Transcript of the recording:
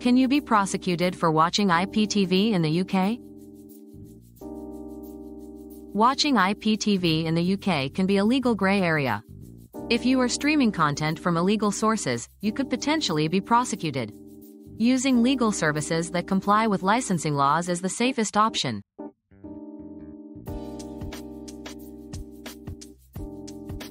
Can you be prosecuted for watching IPTV in the UK? Watching IPTV in the UK can be a legal grey area. If you are streaming content from illegal sources, you could potentially be prosecuted. Using legal services that comply with licensing laws is the safest option.